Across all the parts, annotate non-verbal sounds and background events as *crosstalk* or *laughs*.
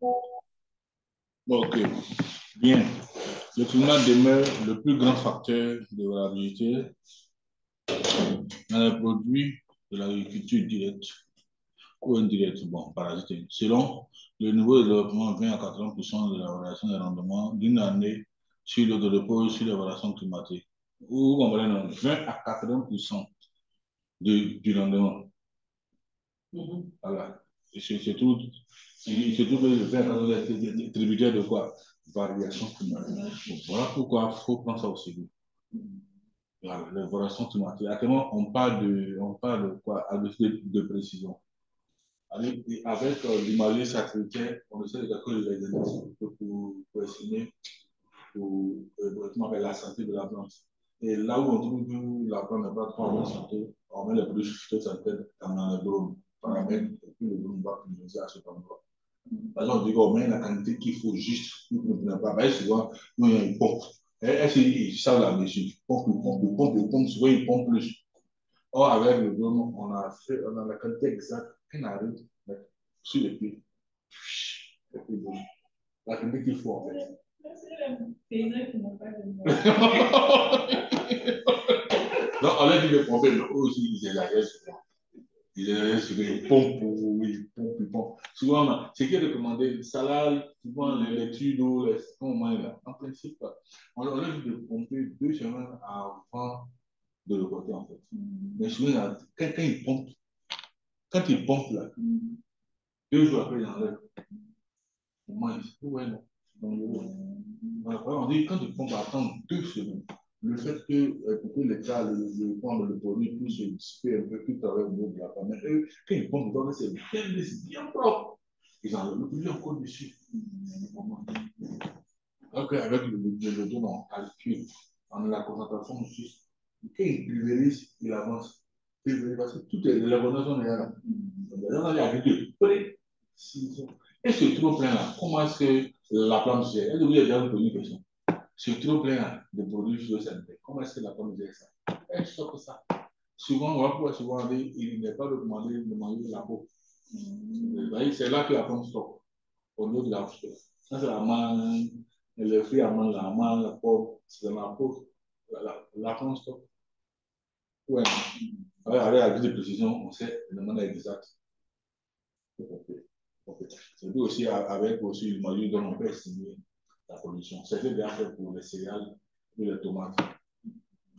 Ok, bien. Le climat demeure le plus grand facteur de variabilité dans les produits de l'agriculture directe ou indirecte, bon, parasite. Selon le niveau de développement, 20 à 80% de la variation des rendements d'une année sur le de repose sur les variations climatiques. Vous comprenez, 20 à 80% de, du rendement. Mm-hmm. Voilà. C'est tout. Trouve que le 20 est tributaire de quoi? Variation climatique. Voilà pourquoi il faut prendre ça au sérieux. Voilà, les variations climatiques. Actuellement, on parle de, on parle quoi? De, de précision. Avec, avec euh, l'imagerie satellitaire, on essaie de calculer les indices pour, pour, estimer pour, euh, la santé de la plante. Et là où on trouve la plante n'a pas trop bonne santé, on met les produits phytosanitaires dans le drone, paramètres, puis le drone va prioriser à cet endroit. Par exemple, on dit qu'on met la quantité qu'il faut juste pour ne pas. Bah, souvent, nous, il y a une pompe. Est-ce qu'ils savent la mesure Pompe, pompe, pompe, pompe, souvent, ils pompent plus. Or, avec le drone, on a, fait, on a la quantité exacte qu'on arrive sur les pieds. La quantité qu'il faut, en fait. *laughs* Donc, on a dit pomper, mais eux aussi, ils souvent. Ils ils pompent, ils pompent, ils pompent. Souvent, ce qui est recommandé, le salade, souvent les lectures d'eau, les moments là. En principe, on a dit de pomper deux semaines avant de le côté, en fait. Mais souvent, quand, quand il pompe, quand il pompe là, deux jours après, il enlève. On mange. Ouais, non. On dit quand il pompe, attendre deux semaines. Le fait que, euh, pour que l'État, le, le, le, produit puisse se dissiper un peu plus avec le de la famille, eux, quand ils pompent, c'est bien, c'est bien propre. Ils enlèvent produit encore dessus. Donc, avec le, le, le don, on calcule, on a la concentration juste quand il pulvérise, il avance. Parce que toutes les recommandations sont là. Dans l'agriculture, et ce trop plein là, comment est-ce que la plante gère? Est-ce que une question Ce trop plein de produits phytosanitaires, comment est-ce que la plante gère ça? Elle stocke ça. Souvent, on va pouvoir souvent dire il n'est pas recommandé de manger la peau. C'est là que la plante stocke, au niveau de la peau. Ça, c'est la mangue, les fruits à mangue, la mangue, la pomme, c'est la peau. La, la plante stocke. Ouais. Avec la vie de précision, on sait le moment exact. C'est aussi avec aussi le milieu dont on peut estimer la production. C'était bien fait pour les céréales et les tomates.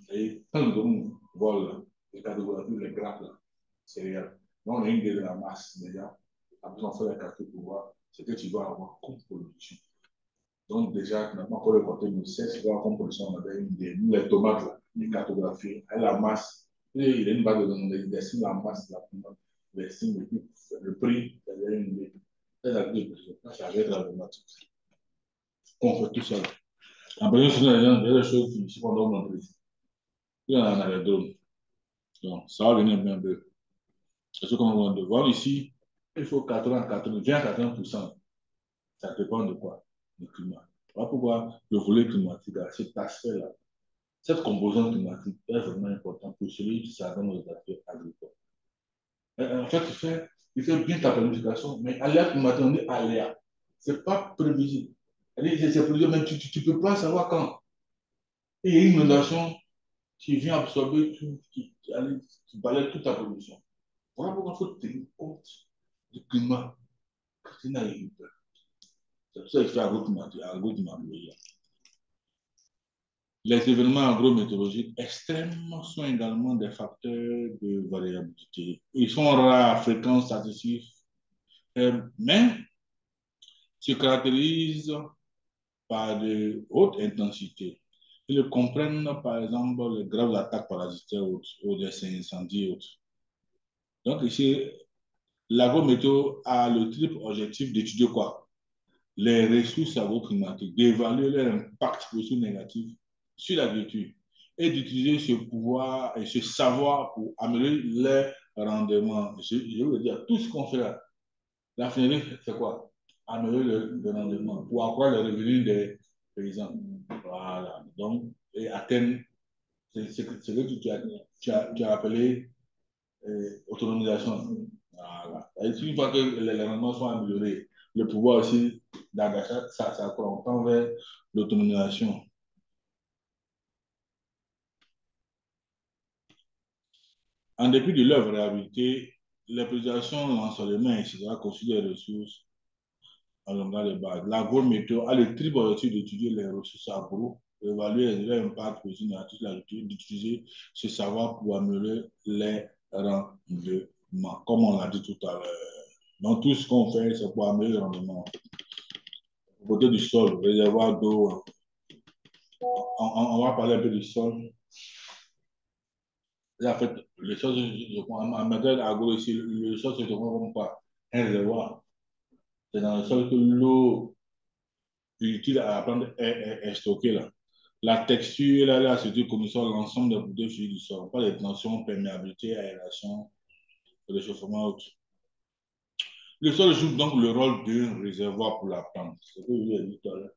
Et quand nous vol les catégories, les grappes, céréales, donc on a une idée de la masse déjà. Après, on fait la carte pour voir ce que tu vas avoir comme production. Donc, déjà, on n'a pas encore le côté de 16 comme production, on avait une idée. Les tomates, là, les cartographies, la masse il y a une base de données, il dessine la masse, la commande, il dessine le prix, il y a une idée. C'est la vie de ça va la mathématique. On fait tout ça. Après, ce sont des choses qui sont dans mon entreprise. Il y en a les drones. Donc, ça va venir bien peu. C'est ce qu'on va voir ici. Il faut 80, 80, 20 à 80%. Ça dépend de quoi? Du climat. Voilà pourquoi le volet climatique, cet aspect-là, cette composante climatique est vraiment importante pour celui qui s'adonne aux acteurs agricoles. En fait, tu fais, tu fais bien ta planification, mais aléa climatique, on dit aléa. Ce n'est pas prévisible. C'est prévisible, mais tu ne peux pas savoir quand. Il y a une inondation qui vient absorber tout, qui, qui balaye toute ta production. Voilà pourquoi il faut tenir compte du climat. C'est pour ça qu'il fait agro-climatique, agro-climatique. Les événements agrométéorologiques extrêmes sont également des facteurs de variabilité. Ils sont rares, fréquents, statistique, mais se caractérisent par de hautes intensités. Ils comprennent par exemple les graves attaques parasitaires ou des incendies. Donc ici, l'agrométéo a le triple objectif d'étudier quoi? Les ressources agroclimatiques, d'évaluer leur impact positif négatif sur l'agriculture et d'utiliser ce pouvoir et ce savoir pour améliorer les rendements. Je, je veux dire, tout ce qu'on fait là, la finalité, c'est quoi? Améliorer le, rendement pour accroître les revenus des paysans. Voilà. Donc, et atteindre ce que, tu, as, tu, as, tu as appelé euh, autonomisation. Voilà. Et une fois que les, rendements sont améliorés, le pouvoir aussi d'achat, ça, ça comprend vers l'autonomisation. En dépit de leur variabilité, l'application, l'ensoleillement, etc., considère les ressources en longueur de base. L'agrométéo a le triple objectif d'étudier les ressources agro, d'évaluer l'impact positif négatif d'utiliser ce savoir pour améliorer les rendements, comme on l'a dit tout à l'heure. Donc, tout ce qu'on fait, c'est pour améliorer le rendement. Côté du sol, réservoir d'eau, on, va parler un peu du sol. Et en fait, les choses, je crois, en méthode agro ici, le sol, c'est comme quoi un réservoir. C'est dans le sol que l'eau utile à la plante est, stockée là. La texture, là, là, c'est du commission l'ensemble des fluides du sol, pas les tensions, perméabilité, aération, réchauffement autre. Le sol joue donc le rôle d'un réservoir pour la plante. C'est ce que je vous ai dit tout à l'heure.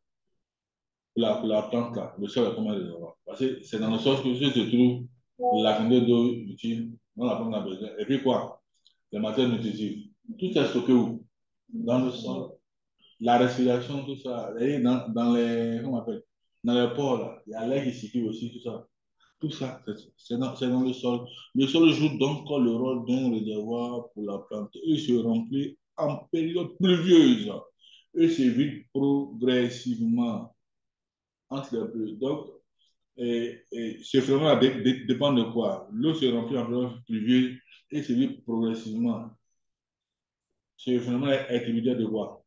La, la plante, là, le sol est comme un réservoir. Parce que c'est dans le sol que se trouve la quantité d'eau utile dont la plante a besoin. Et puis quoi? Les matières nutritives. Tout est stocké où? Dans le sol. La respiration, tout ça. Dans, dans les, comment appelle? Dans les pores, il y a l'air qui circule aussi, tout ça. Tout ça, c'est dans, dans, le sol. Le sol joue donc le rôle d'un réservoir pour la plante. Il se remplit en période pluvieuse et se vide progressivement entre les pluies. Donc, et, et ce phénomène dépend de quoi? L'eau se remplit en période pluvieuse et se vide progressivement. Ce phénomène est tributaire de quoi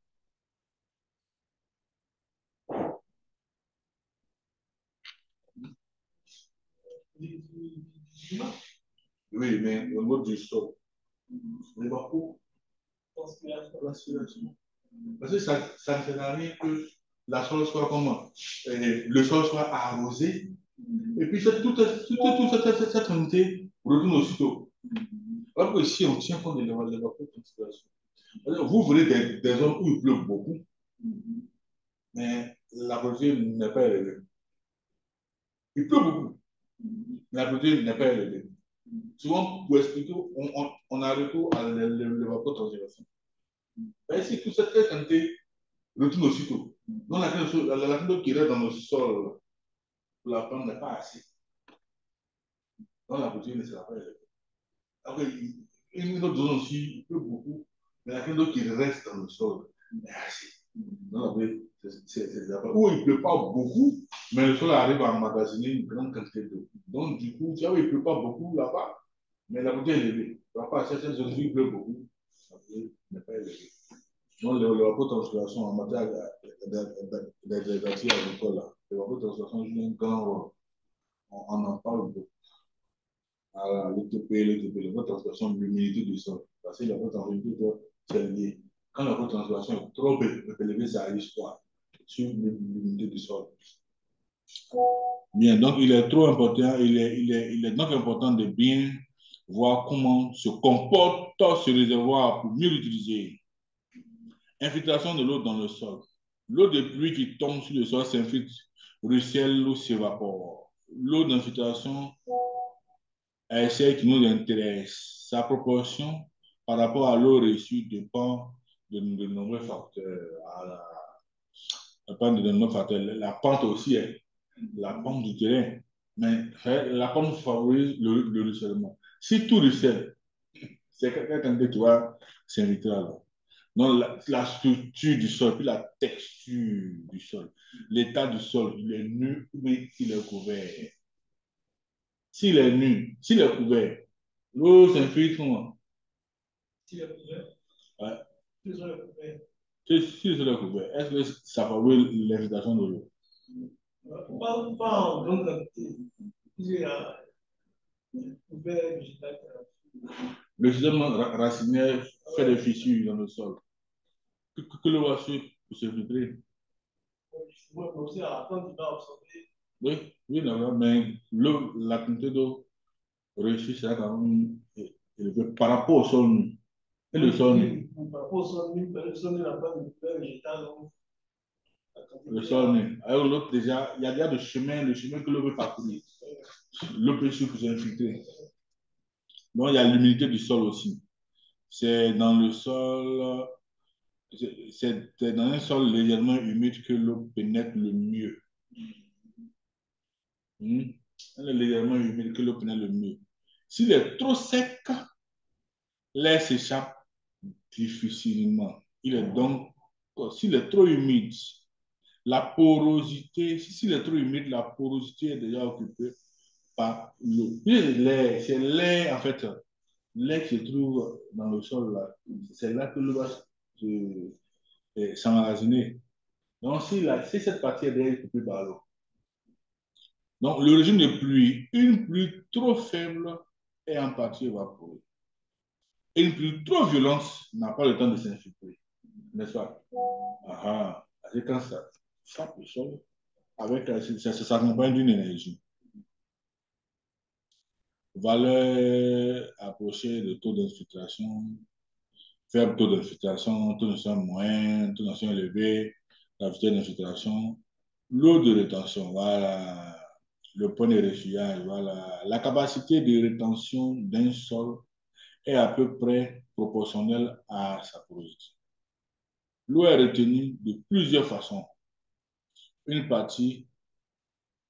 Oui, mais le mot du sol. Mais beaucoup. Parce que ça, ne fait rien que la sol soit comment Le sol soit arrosé. Et puis toute, toute, cette, unité retourne aussitôt. Alors que si on tient compte de l'évaporation, vous voulez des, zones où il pleut beaucoup, mais la production n'est pas élevée. Il pleut beaucoup, mais la production n'est pas élevée. Souvent, pour expliquer, on, on, on a recours à l'évapotranspiration. Mais si toute cette quantité retourne aussitôt, donc la quantité qui reste dans le sol la plante n'est pas assez. Donc la production ne sera pas élevée. Après, une autre zone aussi, il pleut beaucoup, mais la quantité qui reste dans le sol est assez. Donc après, c'est Ou il ne pleut pas beaucoup, mais le sol arrive à emmagasiner une grande quantité d'eau. Donc, du coup, tu vois, il ne pleut pas beaucoup là-bas, mais la quantité est élevée. Parfois, certaines zones, il pleut beaucoup, la quantité n'est pas élevée. Donc, le rapport de transformation en matière d'agriculture agricole, le rapport de transformation joue un grand rôle. On en parle beaucoup. Alors, l'UTP, l'UTP, le rapport de transformation de l'humidité du sol. Parce que le rapport de transformation, c'est. Quand de transformation est trop élevé, ça risque quoi? Sur l'humidité du sol. Bien, donc il est trop important, il est, il est, il est donc important de bien voir comment se comporte ce réservoir pour mieux l'utiliser. Infiltration de l'eau dans le sol. L'eau de pluie qui tombe sur le sol s'infiltre, ruisselle ou s'évapore. L'eau d'infiltration est celle qui nous intéresse. Sa proportion par rapport à l'eau reçue dépend de, nombreux facteurs. La, de nombreux facteurs. La pente aussi est la pente du terrain. Mais la pente favorise le, le ruissellement. Si tout ruisselle, c'est quelqu'un qui va s'inviter là. Donc, la, structure du sol, puis la texture du sol, l'état du sol, il est nu ou s'il est couvert. S'il est nu, s'il est couvert, l'eau s'infiltre S'il est couvert Ouais. S'il est couvert. Si le couvert, est-ce que ça favorise l'invitation de l'eau pas, pas en grande quantité. Il y a couvert végétal. Le système racinaire fait des fissures dans le sol. Que, que, que le va suivre pour se filtrer? Oui, oui, non, mais la quantité d'eau reçue sera quand même élevée par rapport au sol. Et le sol le sol nu. Alors l'autre, déjà, il y a déjà le chemin, le chemin que l'eau veut parcourir. L'eau peut suivre pour s'infiltrer. Donc, il y a l'humidité du sol aussi. C'est dans le sol, c'est dans un sol légèrement humide que l'eau pénètre le mieux. Hmm? Elle est légèrement humide que l'eau pénètre le mieux. S'il est trop sec, l'air s'échappe difficilement. Il est donc, s'il est trop humide, la porosité, s'il est trop humide, la porosité est déjà occupée par l'eau. C'est l'air, en fait, l'air qui se trouve dans le sol, c'est là que l'eau va s'emmagasiner. Donc, si, si cette partie est déjà occupée par l'eau. Donc, le régime de pluie, une pluie trop faible est en partie évaporée. Une pluie trop violente n'a pas le temps de s'infiltrer. N'est-ce pas? Ah, c'est quand ça frappe le sol, avec, ça s'accompagne d'une énergie. Valeur approchée de taux d'infiltration, faible taux d'infiltration, taux d'infiltration moyen, taux d'infiltration élevé, la vitesse d'infiltration, l'eau de rétention, voilà, le point de réfugiage, voilà. La capacité de rétention d'un sol est à peu près proportionnelle à sa porosité. L'eau est retenue de plusieurs façons. Une partie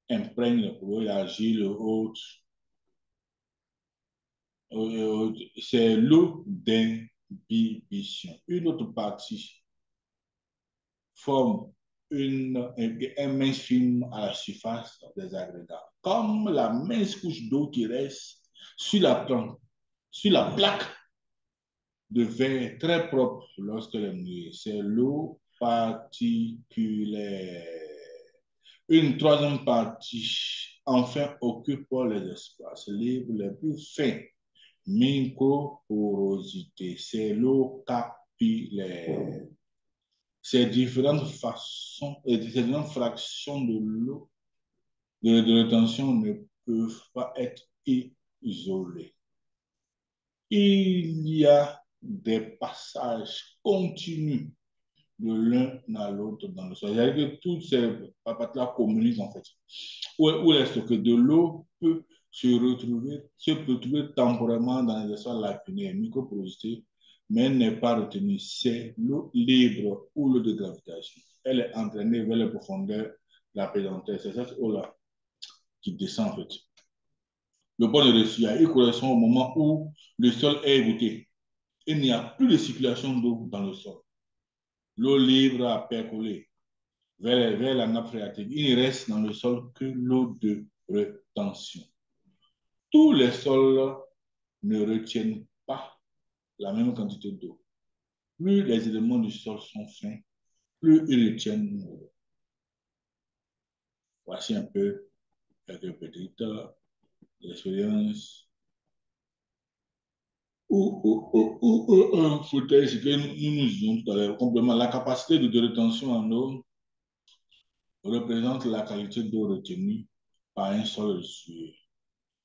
imprègne le l'eau, l'argile, haute. C'est l'eau d'imbibition. Une autre partie forme une, un mince film à la surface des agrégats, comme la mince couche d'eau qui reste sur la plante sur la plaque de verre très propre lorsque est mouillée. C'est l'eau particulière. Une troisième partie, enfin, occupe les espaces libres les plus fins. Microporosité, c'est l'eau capillaire. Ces différentes façons, et euh, différentes fractions de l'eau de rétention ne peuvent pas être isolées il y a des passages continus de l'un à l'autre dans le sol. C'est-à-dire que toutes ces parties-là communiquent en fait. Où, est-ce que de l'eau peut se retrouver, se retrouver temporairement dans les espaces lacunaires, microporosité, mais n'est pas retenue. C'est l'eau libre ou l'eau de gravitation. Elle est entraînée vers les profondeurs de la pédantère. C'est cette eau-là qui descend en fait. Le point de récit, il correspond au moment où le sol est égoutté. Il n'y a plus de circulation d'eau dans le sol. L'eau libre a percolé vers, vers la nappe phréatique. Il ne reste dans le sol que l'eau de rétention. Tous les sols ne retiennent pas la même quantité d'eau. Plus les éléments du sol sont fins, plus ils retiennent l'eau. Voici un peu quelques petites l'expérience ou, ou, ou, un fauteuil, ce que nous nous disons tout à l'heure, complément, la capacité de, rétention en eau représente la qualité d'eau retenue par un sol sueur.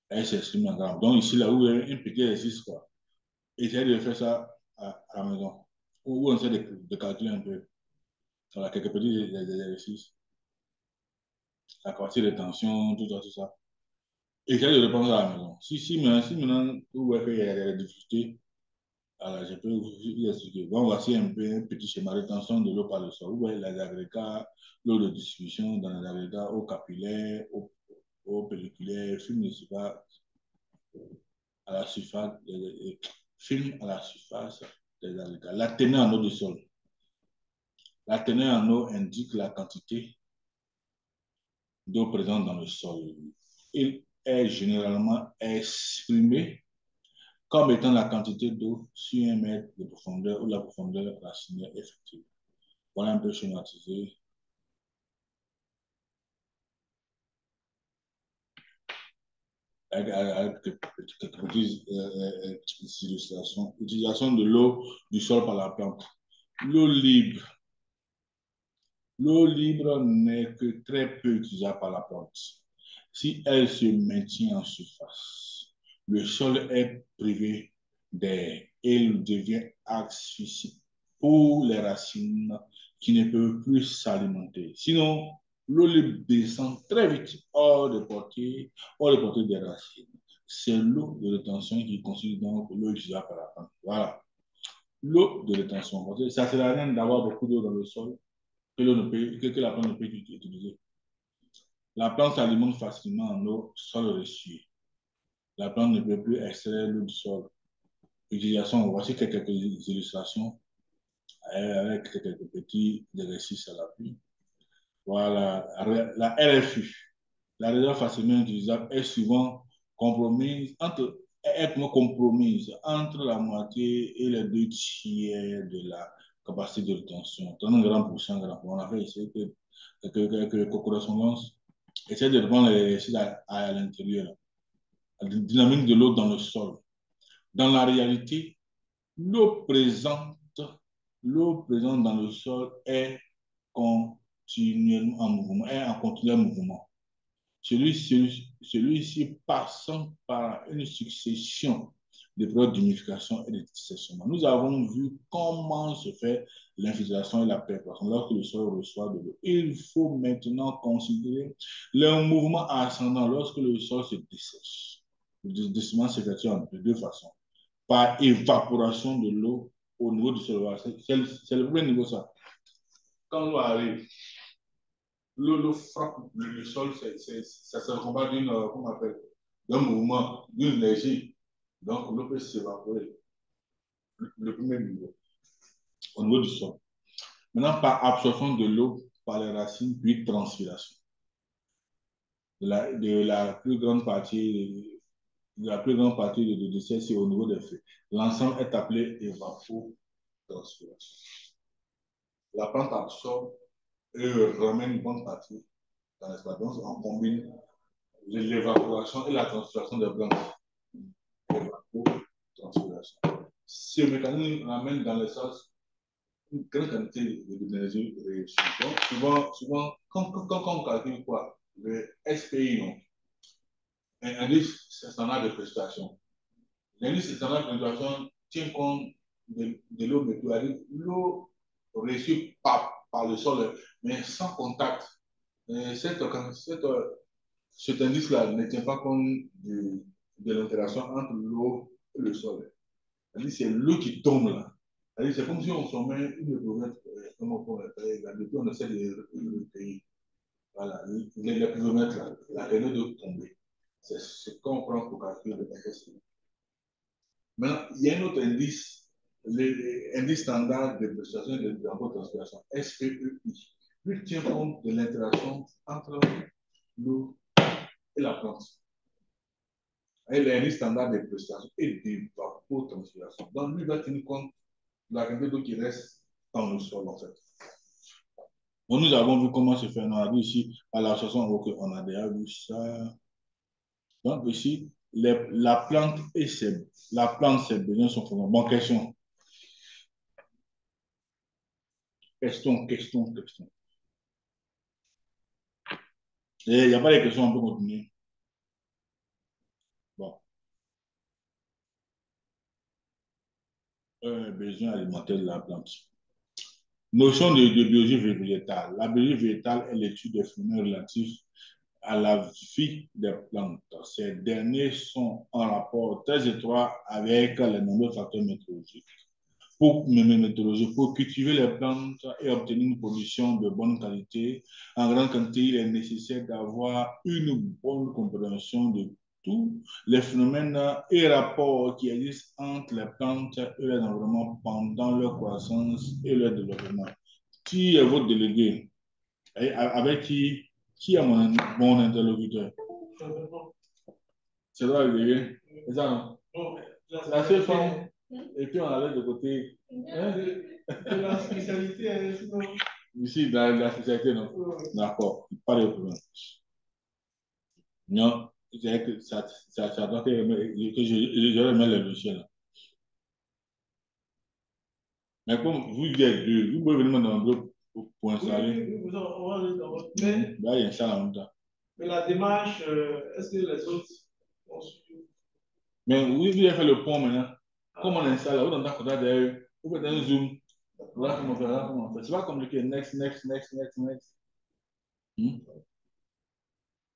Elle s'exprime en gramme. Donc ici, là où il y a un petit exercice, quoi. Essayez de faire ça à, la maison. Ou on essaie de, de, calculer un peu. Voilà, quelques petits exercices. La quantité de tension, tout ça, tout ça. J'ai de répondre à la maison. Si, si, maintenant, si maintenant vous voyez qu'il y a des difficultés, alors je peux vous expliquer. Bon, voici un, peu, un petit schéma de rétention de l'eau par le sol. Vous voyez les agrégats, l'eau de distribution dans les agrégats, eau capillaire, eau, eau pelliculaire, film municipal à la surface, film à la surface des agrégats. La teneur en eau de sol. La teneur en eau indique la quantité d'eau présente dans le sol. Est généralement exprimé comme étant la quantité d'eau sur un mètre de profondeur ou la profondeur racinaire effective. Voilà un peu schématisé. Avec, quelques petites euh, euh, illustrations. Utilisation de l'eau du sol par la plante. L'eau libre. L'eau libre n'est que très peu utilisée par la plante si elle se maintient en surface, le sol est privé d'air et il devient asphyxique pour les racines qui ne peuvent plus s'alimenter. Sinon, l'eau descend très vite hors de portée, hors de portée des racines. C'est l'eau de rétention qui constitue donc l'eau utilisée par la plante. Voilà. l'eau de rétention. Ça ne sert à rien d'avoir beaucoup d'eau dans le sol que, peut, que, la plante ne peut utiliser. La plante s'alimente facilement en eau, sol reçu. La plante ne peut plus extraire l'eau du sol. Utilisation, voici quelques illustrations avec quelques petits exercices à l'appui. Voilà, la RFU, la réserve facilement utilisable, est souvent compromise entre, est compromise entre la moitié et les deux tiers de la capacité de rétention. 30 grammes pour 100 grammes. On a fait ici quelques correspondances. Essayez de prendre les à, à l'intérieur. La dynamique de l'eau dans le sol. Dans la réalité, l'eau présente, l'eau présente dans le sol est continuellement en mouvement, est en continuel mouvement. Celui-ci celui passant par une succession de périodes d'unification et de dissèchement. Nous avons vu comment se fait l'infiltration et la perforation lorsque le sol reçoit de l'eau. Il faut maintenant considérer le mouvement ascendant lorsque le sol se dessèche. Le dessèchement s'effectue de deux façons par évaporation de l'eau au niveau du sol. C'est le premier niveau, ça. Quand l'eau arrive, l'eau frappe le, sol, ça se combat euh, d'un mouvement, d'une énergie. Donc, l'eau peut s'évaporer. Le, premier niveau, au niveau du sol. Maintenant, par absorption de l'eau par les racines, puis transpiration. De la, de plus grande partie la plus grande partie de au niveau des feuilles. L'ensemble est appelé évapotranspiration. La plante absorbe et ramène une bonne partie dans l'espace. Donc, on combine l'évaporation et la transpiration des plantes. Évapotranspiration. Ce mécanisme ramène dans l'espace une grande quantité d'énergie réussie. Donc, souvent, souvent quand, quand, on calcule quoi? Le SPI, non? Un indice standard de prestation. L'indice standard de prestation tient compte de, de l'eau météorique, l'eau reçue par, par le sol, mais sans contact. cette, cette, cet indice-là ne tient pas compte de, de l'interaction entre l'eau et le sol. C'est l'eau qui tombe là. C'est comme si on met une éprouvette, comme on peut depuis on essaie de le payer. Voilà, l'éprouvette là, la reine de tomber. C'est ce qu'on prend pour calculer le RSI. Maintenant, il y a un autre indice, l'indice standard de prestation de transpiration, SPEI. Lui tient compte de l'interaction entre l'eau et la plante. Et l'indice standard de prestation et d'évapotranspiration. Donc, lui va tenir compte de la quantité d'eau qui reste dans le sol, en fait. Nous avons vu comment se fait. On a ici, à la chanson, on a déjà vu ça. Donc ici, la plante et ses, la plante, ses besoins sont fondamentaux. Bon, question. Question, question, question. Il n'y a pas de questions, on peut continuer. Bon. Un besoin alimentaire de la plante. Notion de, biologie végétale. La biologie végétale est l'étude des phénomènes relatifs à la vie des plantes. Ces derniers sont en rapport très étroit avec les nombreux facteurs météorologiques. Pour, pour cultiver les plantes et obtenir une production de bonne qualité, en grande quantité, il est nécessaire d'avoir une bonne compréhension de tous les phénomènes et rapports qui existent entre les plantes et les environnements pendant leur croissance et leur développement. Qui est votre délégué? Avec qui? Qui est mon, mon interlocuteur? C'est toi, Olivier C'est ça, non? La seule femme, et puis on allait de côté. Hein? la spécialité, hein, sinon. Ici, dans la spécialité, non D'accord, pas de problème. Non, que ça, ça, ça doit que, que je, je remets le logiciel. Mais comme vous êtes deux, vous pouvez venir dans le groupe pour installer. Oui, on va dans votre mail. Là, il y a ça en même temps. Mais la démarche, euh, est-ce que les autres ont suivi Mais oui, vous avez fait le pont maintenant. Ah. Comment on installe Vous dans contact d'ailleurs. Vous faites un zoom. Voilà comment on fait. Là, comment on fait. C'est pas compliqué. Next, next, next, next, next. Hmm?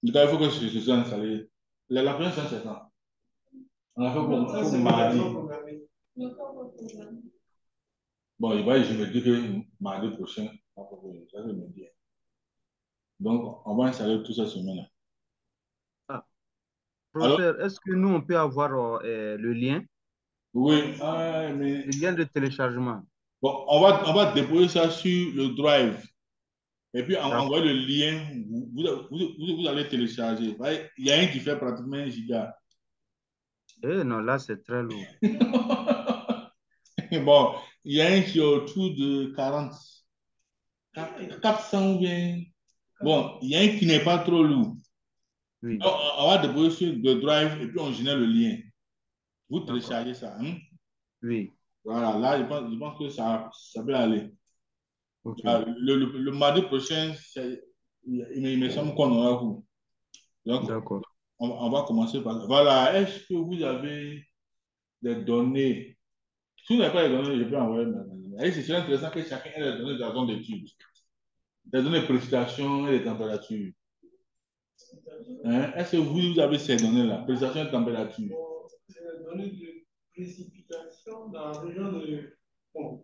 Donc, il faut que ce soit installé. La, la première c'est ça. On a fait pour, pour mardi. Bon, il va, je me dis que mardi prochain, ça me dire. Donc, on va installer tout ça semaine. Ah. Professeur, est-ce que nous, on peut avoir euh, le lien? Oui, ah, mais... Le lien de téléchargement. Bon, on va, on va déposer ça sur le Drive. Et puis, on envoie le lien, vous, vous, vous, allez télécharger. Il y a un qui fait pratiquement un giga. Eh non, là, c'est très lourd. *laughs* bon, il y a un qui est autour de 40. 400 ou bien. Bon, il y a un qui n'est pas trop lourd. Oui. On, va déposer sur le Drive et puis on génère le lien. Vous téléchargez ça. Hein? Oui. Voilà, là, je pense, je pense que ça, ça peut aller. Ah, le, le, mardi prochain, il, me semble qu'on aura vous. D'accord. On, on, va commencer par. Voilà, est-ce que vous avez des données? Si vous n'avez pas les données, je peux envoyer mes C'est intéressant que chacun ait les données de la zone d'étude. Les données de précipitation et de température. Hein? Est-ce que vous avez ces données-là? Précipitation et température C'est les données de précipitation dans la région de. Bon,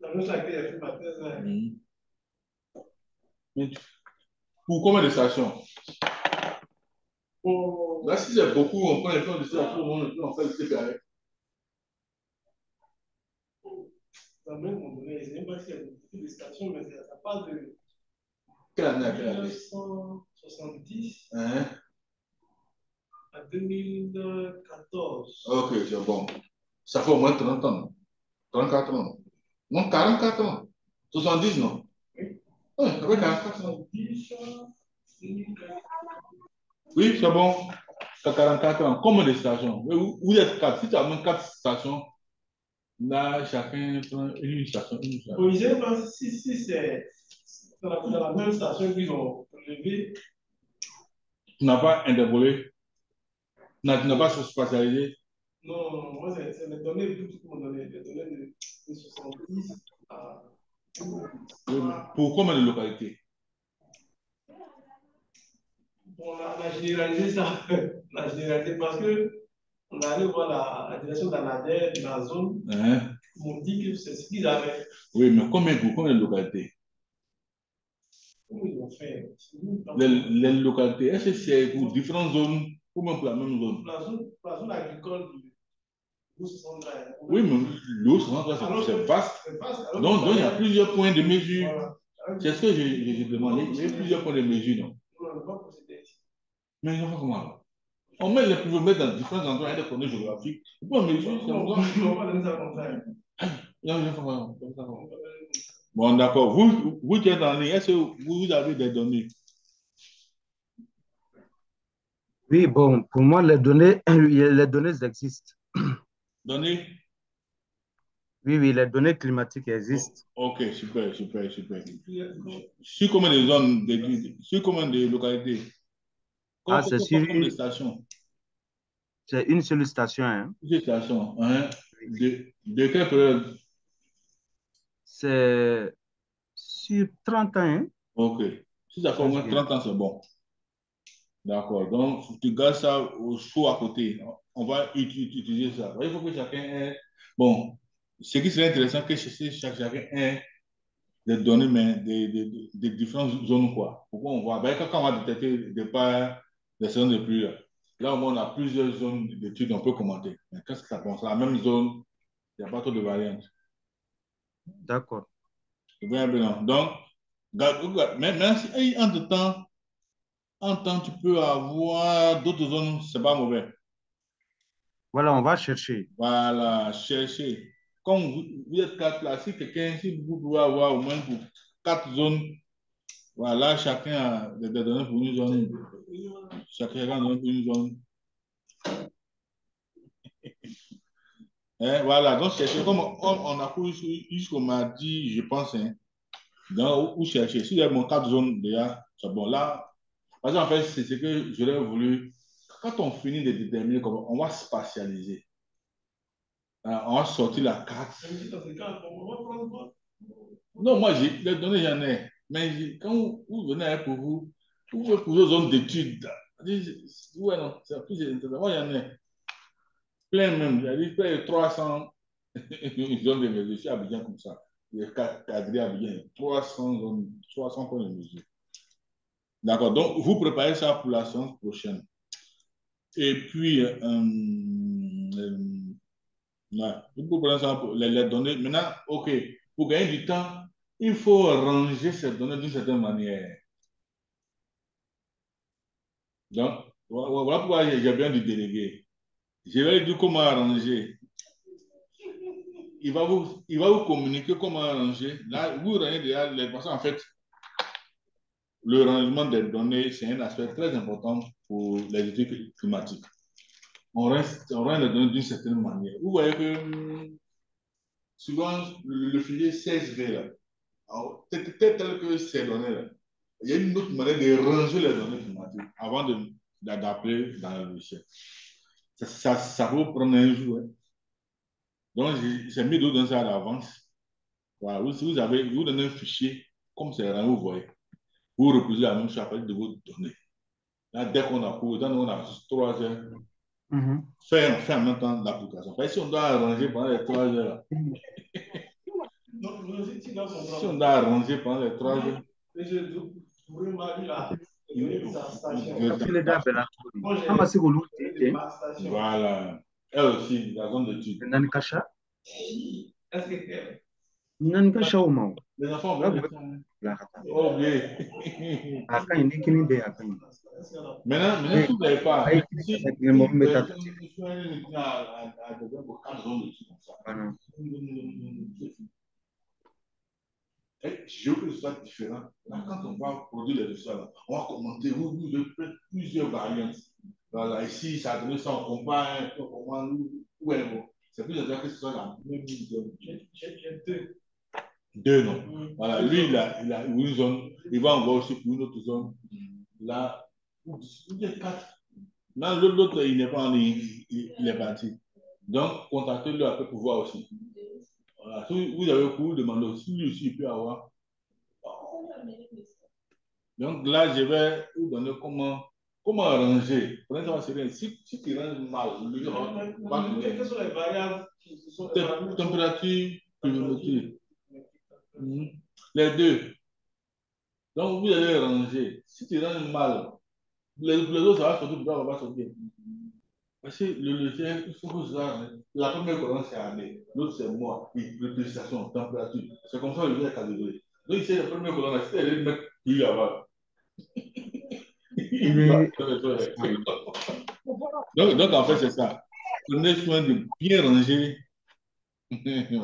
ma. Mmh. Pour combien de stations? Pour... Là, si c'est beaucoup, on prend les temps de stations, on fait le TPRF. Ça même, on donné, je ne sais pas s'il y a beaucoup de stations, mais ça parle de. Quelle année, quelle année? 1970. Hein? à 2014. Ok, c'est bon. Ça fait au moins 30 ans. 34 ans. Non, 44 ans. 70, non Oui. Oui, ça fait 44 ans. Oui, c'est bon. 44 ans. Combien de stations Vous êtes 4. Si tu as moins 4 stations, là, chacun prend une station. Une station. Oui, je pense si, si c'est dans la, dans la même station qu'ils ont levé. Tu n'as pas intervolé tu n'as pas spatialisé Non, non, moi, c'est les données, tout ce qu'on donné, les données de, de 70 à. Pour combien de localités? On a, on a, généralisé ça. *laughs* on a généralisé parce que on allait voir la, la direction d'Anader de la zone. Hein? M'ont dit que c'est ce qu'ils avaient. Oui, mais combien, combien de localités? Comment ils ont fait? Les, les localités, est-ce que c'est pour différentes zones ou même pour la même zone? La zone, la zone agricole du Oui, mais l'eau c'est vaste. Donc, donc, il y a plusieurs points de mesure. Voilà. C'est ce que j'ai demandé. Il y a plusieurs points de mesure, non pas. Mais il y a comment On met les mettre dans différents endroits, il y a des coordonnées géographiques. Bon. Pas. Bon, d'accord. Vous, vous qui êtes en ligne, est-ce que vous avez des données? Oui, bon, pour moi, les données, *clears throat* les données existent. Données Oui, oui, les données climatiques existent. ok, super, super, super. Sur combien de zones, de, sur combien de localités? Ah, c'est sur une station C'est une seule station. Hein? Une station. Hein? De, de quelle période? C'est sur 30 ans. Hein? Ok. Si ça fait au moins 30 ans, c'est bon. D'accord. Donc, tu gardes ça au chaud à côté. On va utiliser ça. Il faut que chacun ait. Bon, ce qui serait intéressant, que chacun ait des données, mais des, des, différentes zones, quoi. Pourquoi on voit ben, Quand on va détecter des pas des zones de pluie, là, on a plusieurs zones d'études, on peut commenter. Mais qu'est-ce que ça pense La même zone, il n'y a pas trop de variantes. D'accord. Bien, bien. Donc, même si entre-temps, en temps, tu peux avoir d'autres zones, c'est pas mauvais. Voilà, on va chercher. Voilà, chercher. Comme vous, vous êtes quatre là, si quelqu'un, si vous pouvez avoir au moins pour quatre zones, voilà, chacun a des données pour une zone. Chacun a donné pour une zone. *laughs* hein, voilà, donc chercher, comme on, on a couru jusqu'au mardi, je pense, hein, donc, où chercher? Si il y a mon quatre zones déjà, c'est bon. Là, parce qu'en fait, c'est ce que j'aurais voulu. Quand on finit de déterminer comment, on va spatialiser. on va sortir la carte. Non, moi, j'ai les données, j'en ai. Mais quand vous, venez pour vous, vous pouvez poser aux zones d'études. Ouais, non, c'est plus intéressant. Moi, j'en ai plein même. J'ai dit plein de 300 *laughs* zones de mesure. Je suis à Abidjan comme ça. est cadré à bien. 300, 300 points de mesure. D'accord. Donc, vous préparez ça pour la séance prochaine. Et puis, euh, euh, vous préparez ça pour les, les données. Maintenant, OK, pour gagner du temps, il faut ranger ces données d'une certaine manière. Donc, voilà pourquoi j'ai bien du délégué. Je vais lui dire comment arranger. Il va vous, il va vous communiquer comment arranger. Là, vous rangez déjà les personnes. En fait, le rangement des données, c'est un aspect très important pour les études climatiques. On range, on range les données d'une certaine manière. Vous voyez que souvent, le, le fichier 16V, là, tel, que ces données-là, il y a une autre manière de ranger les données climatiques avant d'appeler dans le logiciel. Ça, ça, peut prendre un jour. Hein. Donc, j'ai mis d'autres dans ça à l'avance. Voilà, vous, vous avez, vous donnez un fichier, comme c'est rangé, vous voyez, vous reposez la même chose à partir de vos données. Là, dès qu'on a couru, dans on a trois heures, mm -hmm. faire, faire en même temps l'application. Si on doit arranger pendant les trois heures, *laughs* si on doit arranger pendant les trois heures, voilà. Elle aussi, la zone d'étude. Nani kasha? Nani kasha uma? Les enfants veulent La kata. Oh, bien. Aka ini kini be aka ini. Maintenant, maintenant, si vous n'avez pas. Aïe, Si c'est le moment vous méta- avez à à- à des gens pour quatre zones d'études comme ça. Voilà. Et Je veux que ce soit différent. Là, quand on va produire les résultats, là, on va commenter, vous, vous avez fait plusieurs variantes. Voilà, ici, ça a donné ça, on compare, hein, bon. C'est plus intéressant que ce soit la même zone. J'ai deux. Deux, non. Mm. Voilà, lui, il a, il a une zone, il va envoyer aussi pour une autre zone. Là, il y a quatre. Là, l'autre, il n'est pas en ligne, il, il est parti. Donc, contactez-le après pour voir aussi. Voilà, si vous avez pour vous demander aussi, lui aussi, il peut avoir. Donc là, je vais vous donner comment, comment arranger. Si, si tu ranges mal, lui, va Quelles sont les variables qui sont Tem- Température, pluviométrie. Les deux. Donc, vous allez ranger. Si tu ranges mal, les, les autres, ça va sortir, ça va sortir. Parce que le logiciel, il faut que ça. hein. La première colonne, c'est année. L'autre, c'est mois. Et précision, température. C'est comme ça que le. Donc, ici, la première colonne, si elle est mettre plus là-bas. Il est- donc, donc, en fait, c'est ça. Prenez soin de bien ranger. Prenez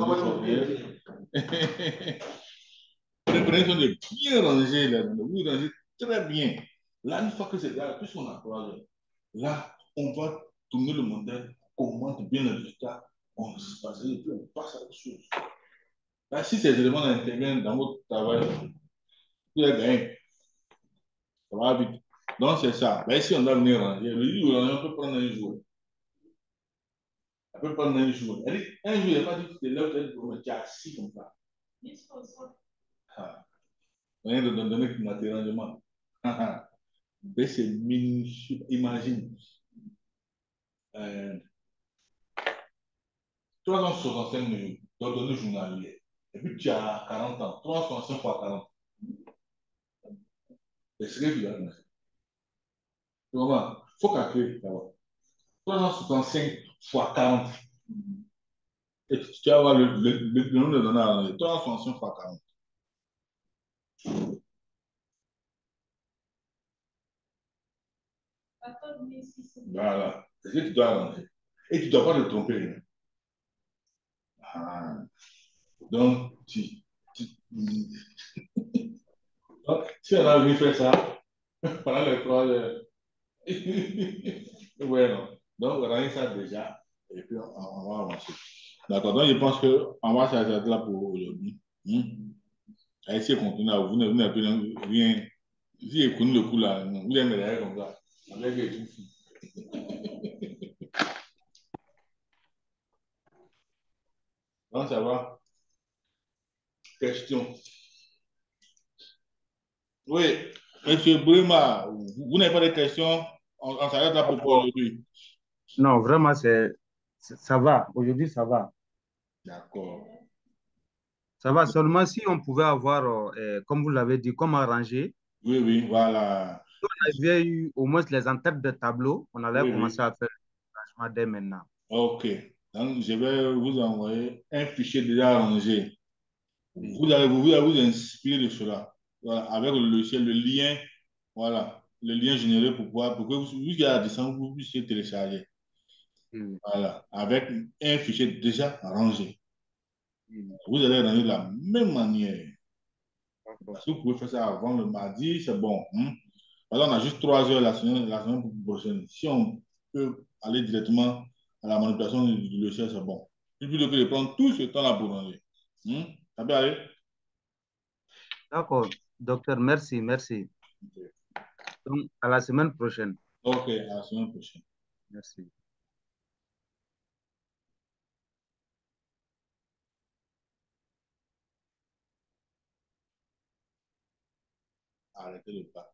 soin de bien les données. Vous rangez très bien. Là, une fois que c'est là, puisqu'on a heures, là, on va tourner le modèle, on commente bien le résultat, on se passe et puis on passe à autre chose. Là, si ces éléments interviennent dans votre travail, vous allez gagner. Ça va vite. Donc, c'est ça. Mais si on doit venir ranger, le jour, on peut prendre un jour. On peut prendre un jour. Elle dit, Un jour, il n'y a pas dit tu es là, tu es là, tu es assis comme ça. Ah. Rien de donner pour mater rangement. Ah, ah. Mais c'est minuscule. Imagine. Euh, 365 minutes de données journalières. Et puis tu as 40 ans. 365 fois 40. Et ce que tu faire. Tu vois, il faut calculer d'abord. 365 fois 40. Et tu vas avoir le, le, le, le nombre de données à ranger. 365 fois 40. Voilà. C'est ce que tu dois arranger. Et tu ne dois pas te tromper. hein. Ah. Donc, tu, tu- *laughs* Donc, si on a venu faire ça *laughs* pendant les trois heures, *laughs* bueno, donc on ça déjà et puis on, va avancer. D'accord, donc je pense qu'on va s'arrêter là pour aujourd'hui. À essayer de continuer, vous n'avez vous plus rien. Si écoutez le coup là, vous aimez rien comme ça. Avec les. *laughs* Donc ça va. Question. Oui, Monsieur Brima, vous, vous n'avez pas de questions? On, on s'arrête là pour aujourd'hui. Non, vraiment, c'est, ça va. Aujourd'hui, ça va. D'accord. Ça va seulement si on pouvait avoir, euh, comme vous l'avez dit, comme arrangé. Oui, oui, voilà. Si on avait eu au moins les en-têtes de tableau, on allait Oui, commencer oui. à faire le changement dès maintenant. OK. Donc, je vais vous envoyer un fichier déjà arrangé. Oui. Vous allez vous, vous, allez vous inspirer de cela. Voilà, avec le logiciel, le lien, voilà, le lien généré pour pouvoir, pour que vous, a la vous puissiez télécharger. Oui. Voilà, avec un fichier déjà arrangé. Oui. Vous allez ranger de la même manière. Que vous pouvez faire ça avant le mardi, c'est bon. hein. Alors, on a juste trois heures la semaine, la semaine prochaine. Si on peut aller directement à la manipulation du, logiciel, c'est bon. Plutôt que de prendre tout ce temps-là pour ranger. Hein? Ça peut aller? D'accord. Docteur, merci, merci. Donc, à la semaine prochaine. Ok, à la semaine prochaine. Merci. Arrêtez le partage.